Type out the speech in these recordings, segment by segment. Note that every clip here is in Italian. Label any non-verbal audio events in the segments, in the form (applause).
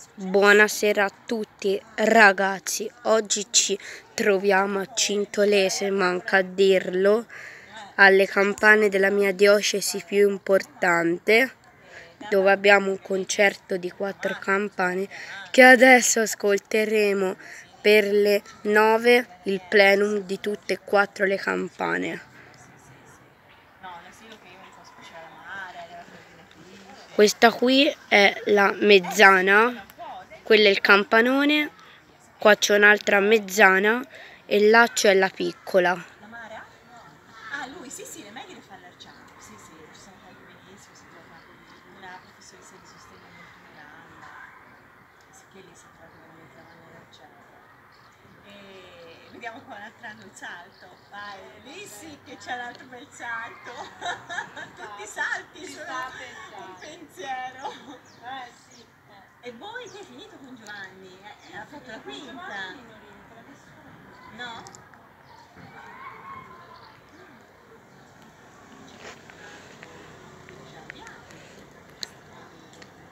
Buonasera a tutti ragazzi, oggi ci troviamo a Cintolese, manca a dirlo, alle campane della mia diocesi più importante, dove abbiamo un concerto di quattro campane che adesso ascolteremo per le nove il plenum di tutte e quattro le campane. Questa qui è la mezzana, quello è il campanone, qua c'è un'altra mezzana e là c'è la piccola. La Mara? Ah, lui, sì, sì, è meglio di farla al centro. Sì, sì, ci siamo fatti benissimo, si torna una professoressa di sostegno molto grande, sì, che lì si è proprio veramente la maniera al centro. E vediamo qua un altro anno il salto. Vai, lì sì che c'è un altro bel salto. (laughs) Tutti i salti sono un pensiero. Eh sì. E voi che è finito con Giovanni? Eh, ha fatto la quinta? No? Ce l'abbiamo.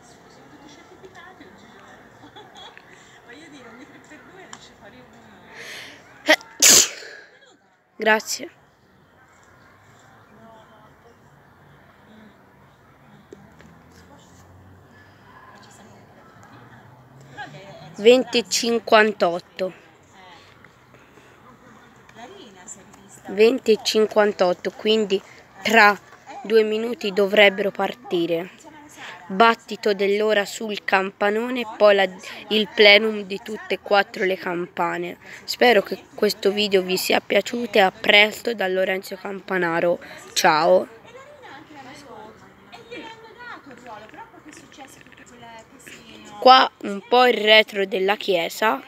Sono tutti certificati oggi. Voglio dire, ogni 3x2 riesce a fare uno. Grazie. Però è- è- 20.58. La Rina si è rivista. 20.58, quindi tra due minuti dovrebbero partire. Battito dell'ora sul campanone, poi la- il plenum di tutte e quattro le campane. Spero che questo video vi sia piaciuto e a presto da Lorenzo Campanaro. Ciao! E la Rina anche l'anno scorso. E gli hanno dato il ruolo, però poi che è successo tutto quel casino. Qua un po' il retro della chiesa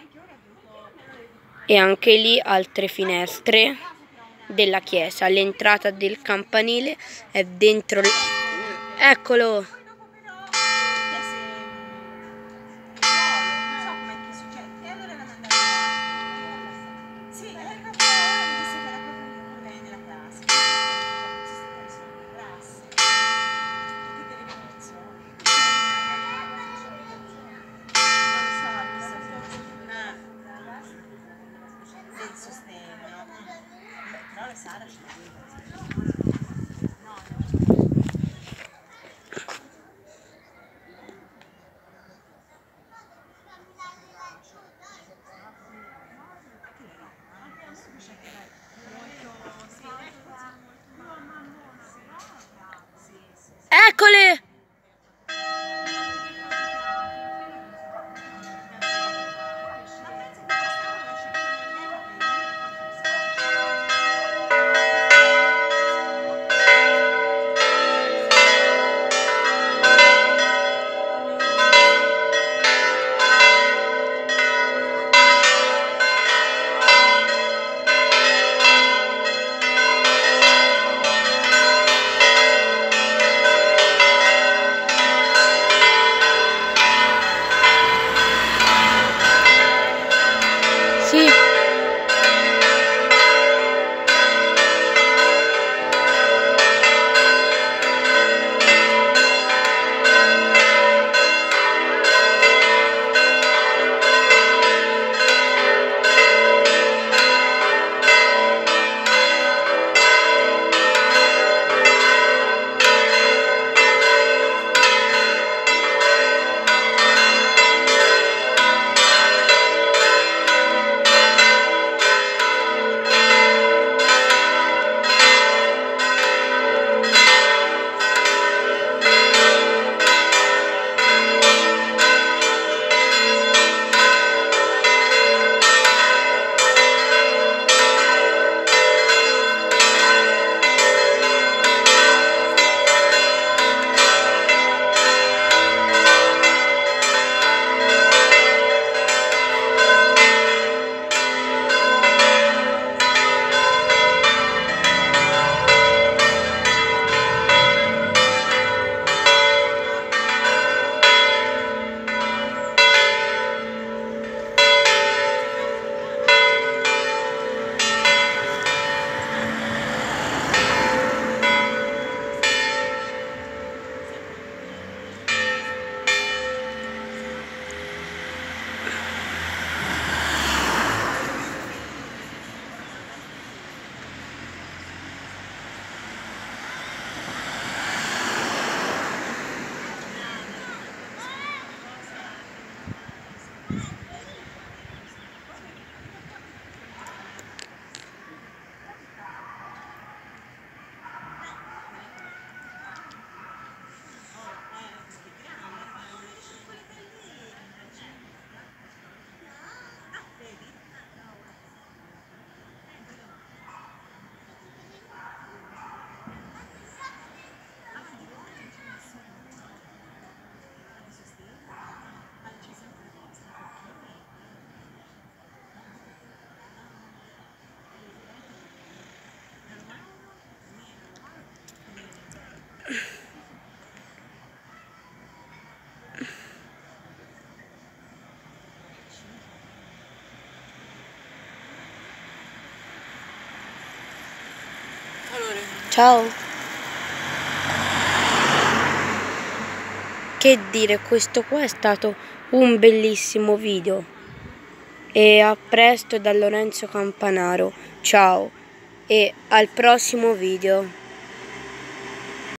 e anche lì altre finestre della chiesa. L'entrata del campanile è dentro... Eccolo! Sara Ciao! Che dire, questo qua è stato un bellissimo video. E a presto da Lorenzo Campanaro. Ciao e al prossimo video.